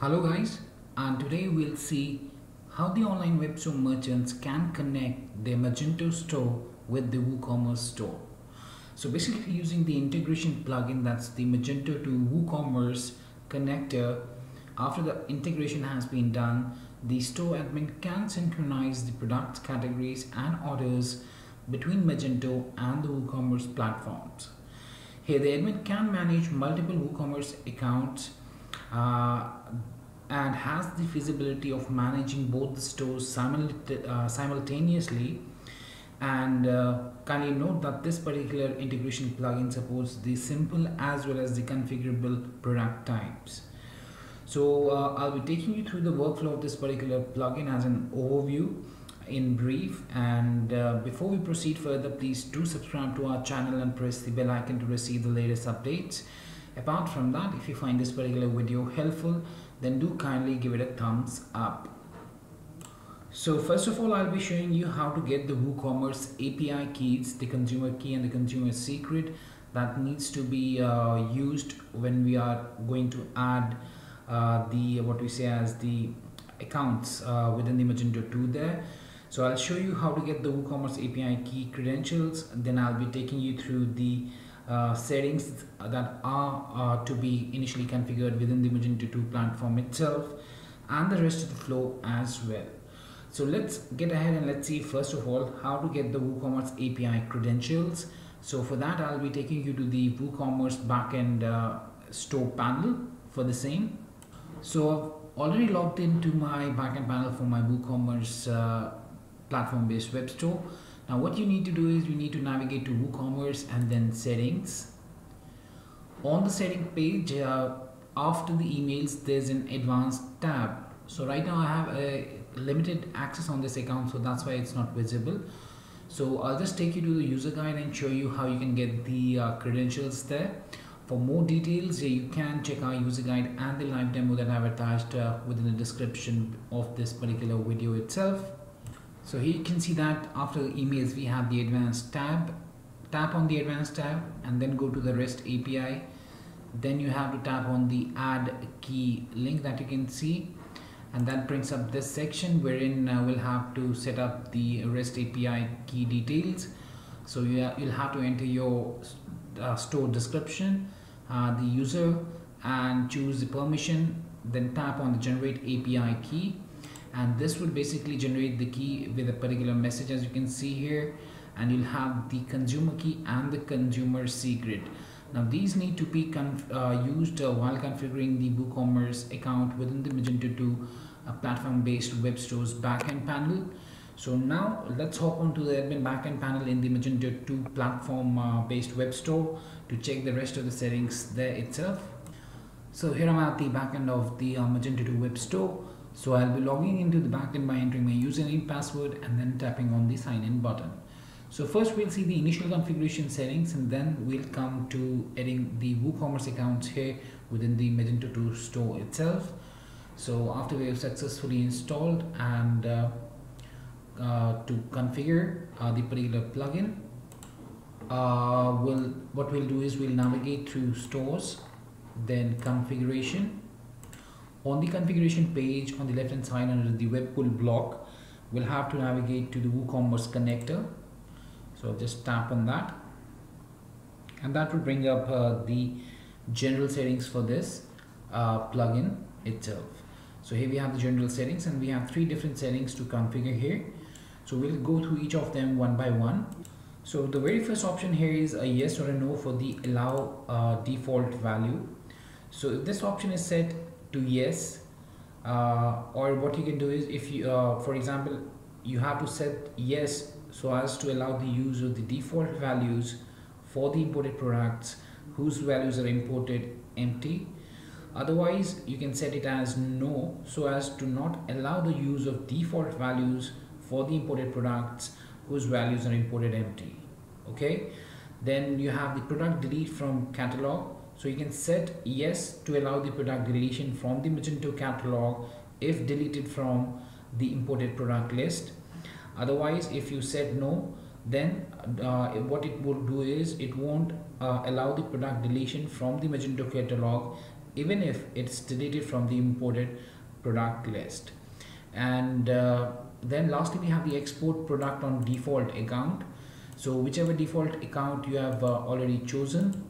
Hello guys and today we'll see how the online web store merchants can connect their Magento store with the WooCommerce store. So basically using the integration plugin that's the Magento to WooCommerce connector after the integration has been done the store admin can synchronize the product categories and orders between Magento and the WooCommerce platforms. Here the admin can manage multiple WooCommerce accounts and has the feasibility of managing both the stores uh, simultaneously. And uh, kindly note that this particular integration plugin supports the simple as well as the configurable product types. So uh, I'll be taking you through the workflow of this particular plugin as an overview in brief. And uh, before we proceed further please do subscribe to our channel and press the bell icon to receive the latest updates apart from that if you find this particular video helpful then do kindly give it a thumbs up. So first of all I'll be showing you how to get the WooCommerce API keys the consumer key and the consumer secret that needs to be uh, used when we are going to add uh, the what we say as the accounts uh, within the Magento 2 there. So I'll show you how to get the WooCommerce API key credentials then I'll be taking you through the uh, settings that are uh, to be initially configured within the Magento 2 platform itself and the rest of the flow as well. So let's get ahead and let's see first of all how to get the WooCommerce API credentials. So for that I'll be taking you to the WooCommerce backend uh, store panel for the same. So I've already logged into my backend panel for my WooCommerce uh, platform based web store. Now what you need to do is you need to navigate to WooCommerce and then settings. On the setting page uh, after the emails there's an advanced tab. So right now I have a limited access on this account so that's why it's not visible. So I'll just take you to the user guide and show you how you can get the uh, credentials there. For more details, you can check our user guide and the live demo that I've attached uh, within the description of this particular video itself. So here you can see that after the emails we have the advanced tab. Tap on the advanced tab and then go to the REST API. Then you have to tap on the add key link that you can see and that brings up this section wherein uh, we'll have to set up the REST API key details. So you will have to enter your uh, store description, uh, the user and choose the permission then tap on the generate API key and this will basically generate the key with a particular message as you can see here. And you'll have the consumer key and the consumer secret. Now these need to be uh, used uh, while configuring the WooCommerce account within the Magento 2 uh, platform based web stores backend panel. So now let's hop onto the admin backend panel in the Magento 2 platform based web store to check the rest of the settings there itself. So here I'm at the backend of the uh, Magento 2 web store so I'll be logging into the backend by entering my username, password and then tapping on the sign in button. So first we'll see the initial configuration settings and then we'll come to adding the WooCommerce accounts here within the Magento 2 store itself. So after we have successfully installed and uh, uh, to configure uh, the particular plugin, uh, we'll, what we'll do is we'll navigate through stores, then configuration, on the configuration page on the left hand side under the Webkul block, we'll have to navigate to the WooCommerce connector. So just tap on that and that will bring up uh, the general settings for this uh, plugin itself. So here we have the general settings and we have three different settings to configure here. So we'll go through each of them one by one. So the very first option here is a yes or a no for the allow uh, default value. So if this option is set to yes uh, or what you can do is if you uh, for example you have to set yes so as to allow the use of the default values for the imported products whose values are imported empty. Otherwise you can set it as no so as to not allow the use of default values for the imported products whose values are imported empty. Okay? Then you have the product delete from catalog so you can set yes to allow the product deletion from the Magento catalog if deleted from the imported product list. Otherwise, if you set no, then uh, what it will do is it won't uh, allow the product deletion from the Magento catalog even if it's deleted from the imported product list and uh, then lastly we have the export product on default account so whichever default account you have uh, already chosen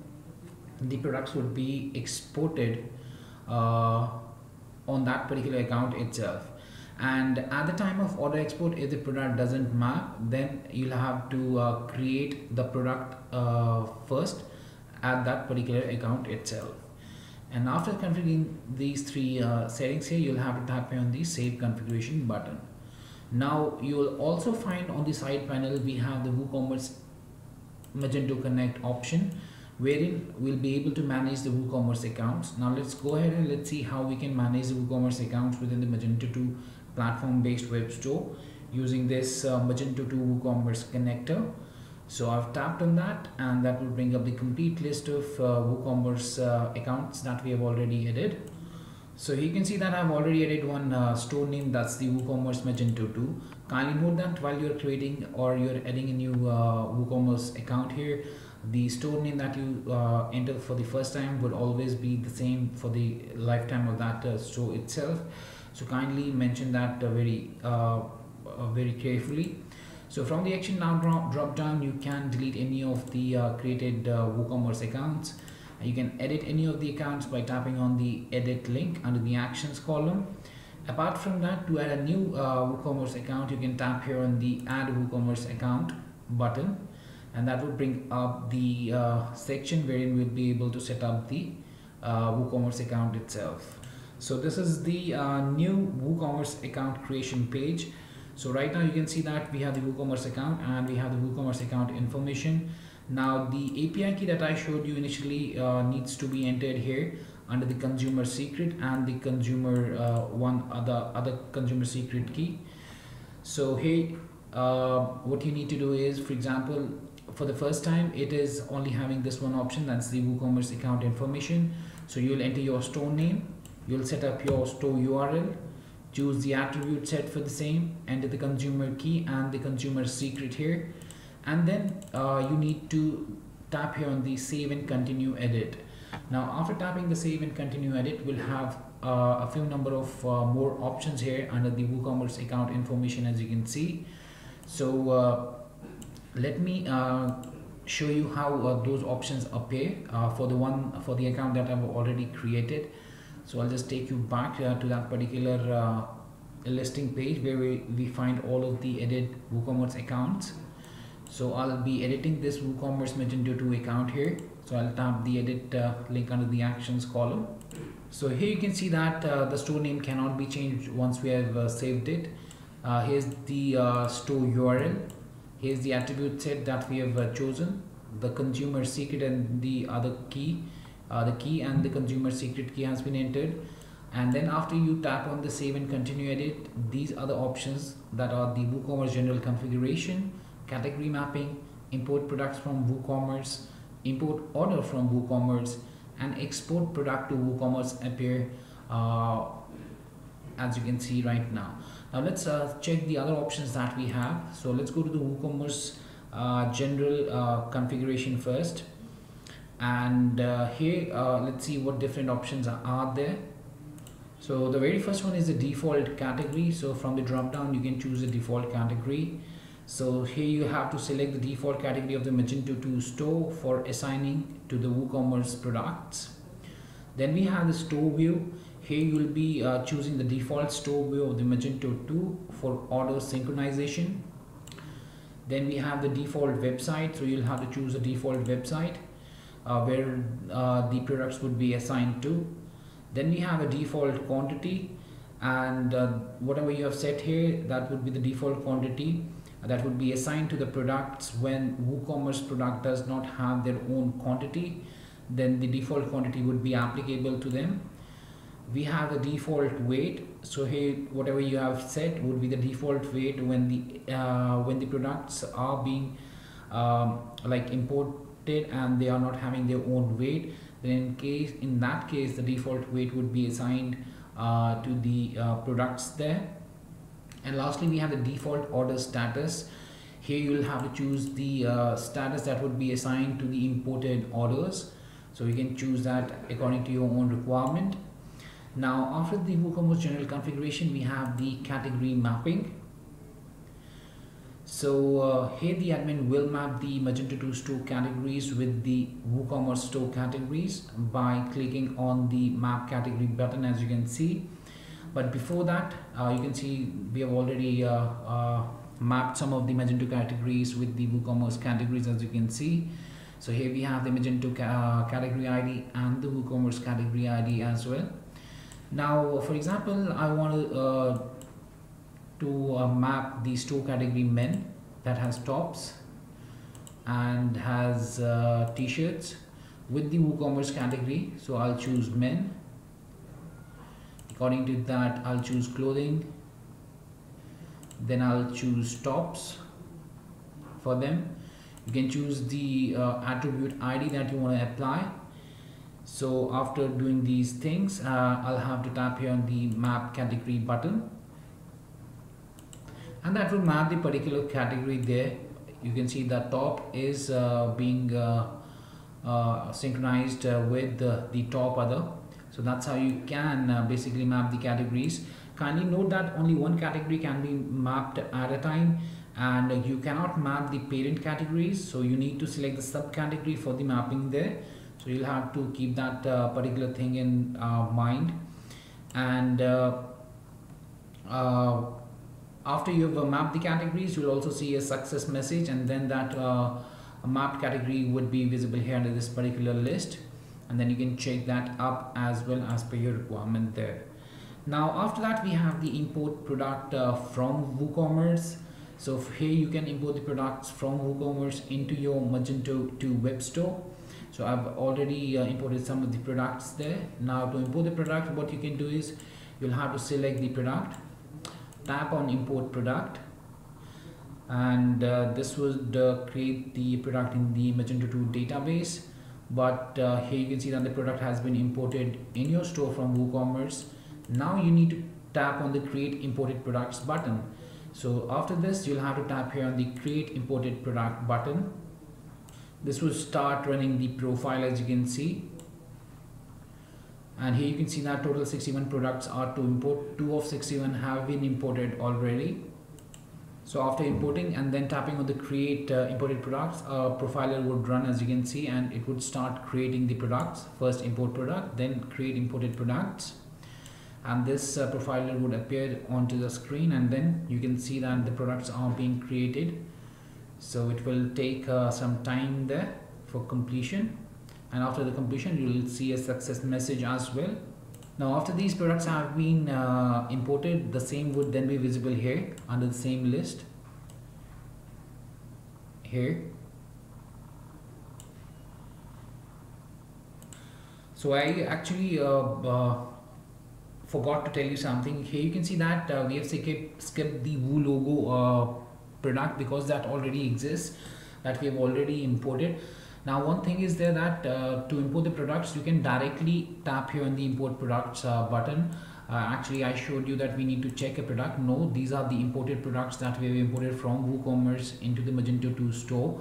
the products would be exported uh, on that particular account itself. And at the time of order export if the product doesn't map then you'll have to uh, create the product uh, first at that particular account itself. And after configuring these three uh, settings here you'll have to tap on the save configuration button. Now you will also find on the side panel we have the WooCommerce Magento Connect option wherein we'll be able to manage the WooCommerce accounts. Now let's go ahead and let's see how we can manage the WooCommerce accounts within the Magento 2 platform based web store using this uh, Magento 2 WooCommerce connector. So I've tapped on that and that will bring up the complete list of uh, WooCommerce uh, accounts that we have already added. So you can see that I've already added one uh, store name that's the WooCommerce Magento 2. Kindly note that while you're creating or you're adding a new uh, WooCommerce account here, the store name that you uh, enter for the first time will always be the same for the lifetime of that uh, store itself. So kindly mention that uh, very uh, very carefully. So from the action now drop, drop down, you can delete any of the created WooCommerce accounts you can edit any of the accounts by tapping on the edit link under the actions column apart from that to add a new uh, WooCommerce account you can tap here on the add WooCommerce account button and that will bring up the uh, section wherein we'll be able to set up the uh, WooCommerce account itself. So this is the uh, new WooCommerce account creation page. So right now you can see that we have the WooCommerce account and we have the WooCommerce account information. Now the API key that I showed you initially uh, needs to be entered here under the consumer secret and the consumer uh, one other other consumer secret key. So here uh, what you need to do is for example for the first time it is only having this one option that's the WooCommerce account information. So you'll enter your store name, you'll set up your store URL, choose the attribute set for the same, enter the consumer key and the consumer secret here. And then uh, you need to tap here on the save and continue edit. Now after tapping the save and continue edit we'll have uh, a few number of uh, more options here under the WooCommerce account information as you can see. So uh, let me uh, show you how uh, those options appear for the one for the account that I've already created. So I'll just take you back to that particular listing page where we, we find all of the edit WooCommerce accounts. So I'll be editing this WooCommerce Magento 2 account here. So I'll tap the edit uh, link under the actions column. So here you can see that uh, the store name cannot be changed once we have uh, saved it. Uh, here's the uh, store URL here's the attribute set that we have uh, chosen. The consumer secret and the other key the key and the consumer secret key has been entered. And then after you tap on the save and continue edit these are the options that are the WooCommerce general configuration category mapping, import products from WooCommerce, import order from WooCommerce, and export product to WooCommerce appear uh, as you can see right now. Now let's uh, check the other options that we have. So let's go to the WooCommerce uh, general uh, configuration first. And uh, here, uh, let's see what different options are, are there. So the very first one is the default category. So from the drop down, you can choose a default category. So here you have to select the default category of the Magento 2 store for assigning to the WooCommerce products. Then we have the store view. Here you will be uh, choosing the default store view of the Magento 2 for order synchronization. Then we have the default website. So you'll have to choose a default website uh, where uh, the products would be assigned to. Then we have a default quantity and uh, whatever you have set here that would be the default quantity that would be assigned to the products when WooCommerce product does not have their own quantity then the default quantity would be applicable to them we have the default weight so here whatever you have set would be the default weight when the uh, when the products are being um, like imported and they are not having their own weight then in case in that case the default weight would be assigned uh, to the uh, products there. And lastly we have the default order status. Here you will have to choose the uh, status that would be assigned to the imported orders. So you can choose that according to your own requirement now after the WooCommerce general configuration we have the category mapping so uh, here the admin will map the Magento 2 store categories with the WooCommerce store categories by clicking on the map category button as you can see. But before that, uh, you can see we have already uh, uh mapped some of the Magento categories with the WooCommerce categories as you can see. So here we have the Magento ca uh, category ID and the WooCommerce category ID as well. Now, for example, I want to uh, to uh, map the store category men that has tops and has uh, t-shirts with the WooCommerce category. So I'll choose men. According to that I'll choose clothing. Then I'll choose tops for them. You can choose the uh, attribute ID that you want to apply so after doing these things uh, I'll have to tap here on the map category button. And that will map the particular category there. You can see the top is uh, being uh, uh, synchronized uh, with the, top other. So that's how you can uh, basically map the categories. Kindly note that only one category can be mapped at a time and you cannot map the parent categories. So you need to select the subcategory for the mapping there so you'll have to keep that uh, particular thing in mind. And after you've uh, mapped the categories you'll also see a success message and then that uh, mapped category would be visible here under this particular list. And then you can check that up as well as per your requirement there. Now after that we have the import product uh, from WooCommerce. So here you can import the products from WooCommerce into your Magento 2 web store so I've already uh, imported some of the products there. Now to import the product what you can do is you'll have to select the product tap on import product and uh, this would uh, create the product in the Magento 2 database. But uh, here you can see that the product has been imported in your store from WooCommerce. Now you need to tap on the create imported products button. So after this you'll have to tap here on the create imported product button this will start running the profile as you can see. And here you can see that total 61 products are to import. 2 of 61 have been imported already. So after importing and then tapping on the create uh, imported products a profiler would run as you can see and it would start creating the products. First import product then create imported products. And this uh, profiler would appear onto the screen and then you can see that the products are being created so it will take uh, some time there for completion. And after the completion you will see a success message as well. Now after these products have been uh, imported the same would then be visible here under the same list. Here. So I actually uh, uh, forgot to tell you something. Here you can see that uh, we have skipped the Woo logo uh, product because that already exists that we have already imported. Now one thing is there that uh, to import the products you can directly tap here on the import products uh, button. Uh, actually I showed you that we need to check a product. No these are the imported products that we have imported from WooCommerce into the Magento 2 store.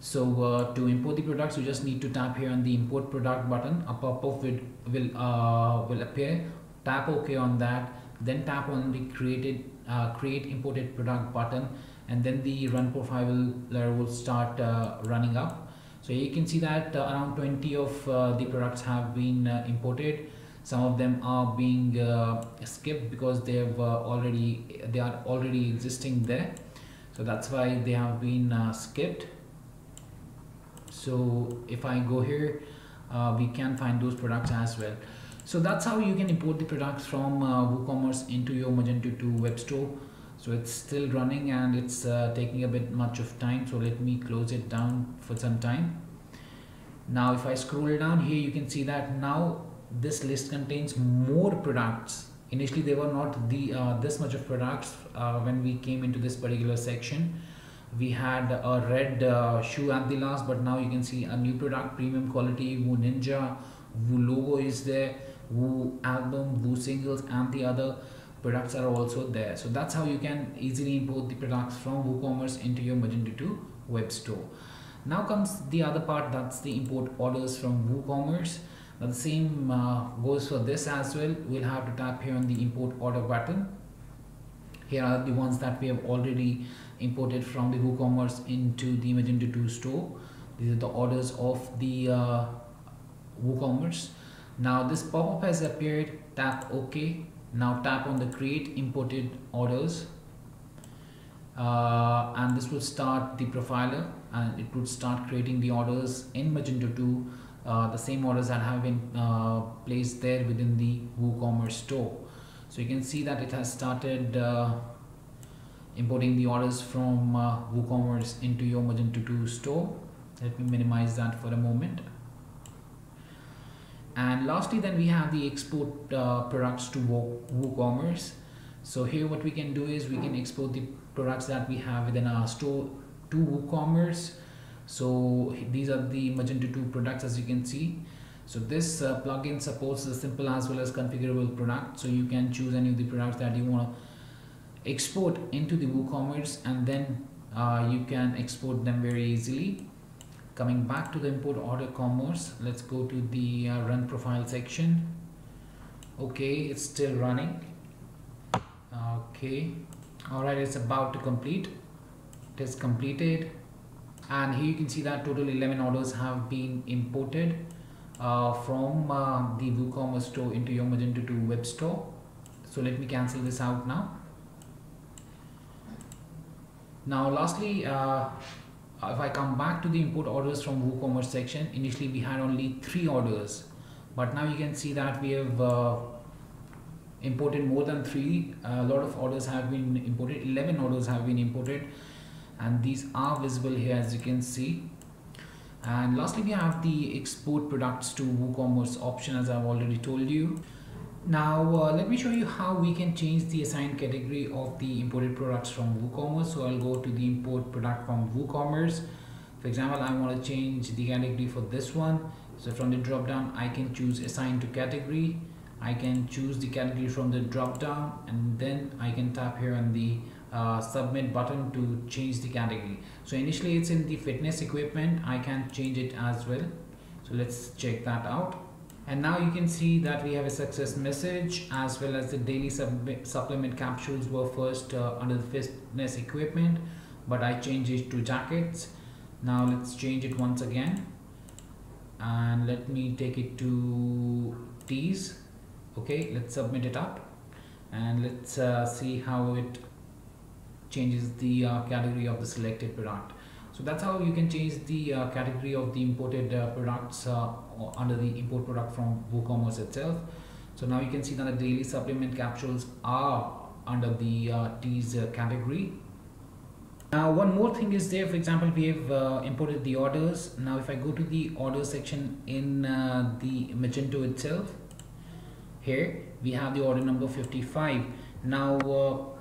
So uh, to import the products you just need to tap here on the import product button. A pop-up will will, uh, will appear. Tap ok on that. Then tap on the created uh, create imported product button and then the run profile layer will start running up. So you can see that uh, around 20 of uh, the products have been uh, imported. Some of them are being uh, skipped because they have uh, already they are already existing there. So that's why they have been uh, skipped. So if I go here we can find those products as well. So that's how you can import the products from WooCommerce into your Magento 2 web store so it's still running and it's uh, taking a bit much of time. So let me close it down for some time. Now if I scroll down here you can see that now this list contains more products. Initially there were not the uh, this much of products uh, when we came into this particular section. We had a red uh, shoe at the last but now you can see a new product premium quality Woo Ninja Woo logo is there Woo album Woo singles and the other products are also there. So that's how you can easily import the products from WooCommerce into your Magento 2 web store. Now comes the other part that's the import orders from WooCommerce. Now the same uh, goes for this as well. We'll have to tap here on the import order button. Here are the ones that we have already imported from the WooCommerce into the Magento 2 store. These are the orders of the uh, WooCommerce. Now this pop-up has appeared. Tap OK now tap on the create imported orders. Uh, and this will start the profiler and it would start creating the orders in Magento 2 uh, the same orders that have been uh, placed there within the WooCommerce store. So you can see that it has started uh, importing the orders from uh, WooCommerce into your Magento 2 store. Let me minimize that for a moment and lastly then we have the export uh, products to WooCommerce. So here what we can do is we can export the products that we have within our store to WooCommerce. So these are the Magento 2 products as you can see. So this uh, plugin supports the simple as well as configurable product. So you can choose any of the products that you want to export into the WooCommerce and then uh, you can export them very easily coming back to the import order commerce let's go to the uh, run profile section. Okay it's still running. Okay all right it's about to complete. It is completed. And here you can see that total 11 orders have been imported uh, from uh, the WooCommerce store into your Magento 2 web store. So let me cancel this out now. Now lastly uh, if I come back to the import orders from WooCommerce section initially we had only three orders but now you can see that we have uh, imported more than three. A lot of orders have been imported 11 orders have been imported and these are visible here as you can see. And lastly we have the export products to WooCommerce option as I've already told you now uh, let me show you how we can change the assigned category of the imported products from WooCommerce. So I'll go to the import product from WooCommerce. For example I want to change the category for this one. So from the drop down I can choose assign to category. I can choose the category from the drop down and then I can tap here on the uh, submit button to change the category. So initially it's in the fitness equipment. I can change it as well. So let's check that out and now you can see that we have a success message as well as the daily supplement capsules were first uh, under the fitness equipment but I changed it to jackets. Now let's change it once again. And let me take it to tees okay let's submit it up. And let's uh, see how it changes the uh, category of the selected product so that's how you can change the uh, category of the imported uh, products uh, under the import product from WooCommerce itself. So now you can see that the daily supplement capsules are under the uh, tees category. Now one more thing is there. For example we have uh, imported the orders. Now if I go to the order section in uh, the Magento itself here we have the order number 55 now uh,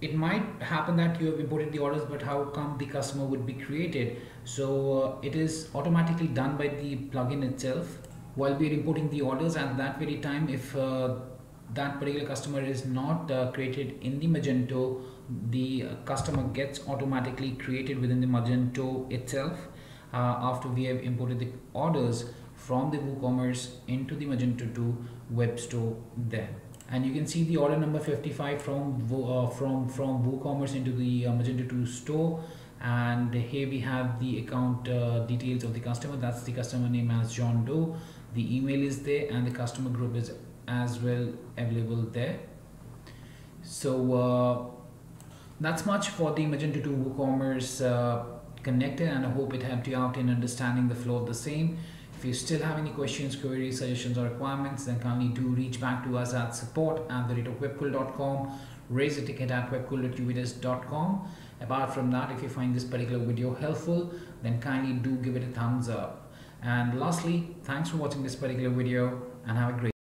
it might happen that you have imported the orders but how come the customer would be created? So uh, it is automatically done by the plugin itself while we are importing the orders at that very time if uh, that particular customer is not uh, created in the Magento the customer gets automatically created within the Magento itself uh, after we have imported the orders from the WooCommerce into the Magento 2 web store there and you can see the order number 55 from uh, from from WooCommerce into the uh, Magento 2 store. And here we have the account uh, details of the customer. That's the customer name as John Doe. The email is there and the customer group is as well available there. So uh, that's much for the Magento 2 WooCommerce uh, connector and I hope it helped you out in understanding the flow of the same if you still have any questions, queries, suggestions or requirements, then kindly do reach back to us at support at the rate of webkul.com, raise a ticket at webkul.uvdesk.com. Apart from that, if you find this particular video helpful, then kindly do give it a thumbs up. And lastly, thanks for watching this particular video and have a great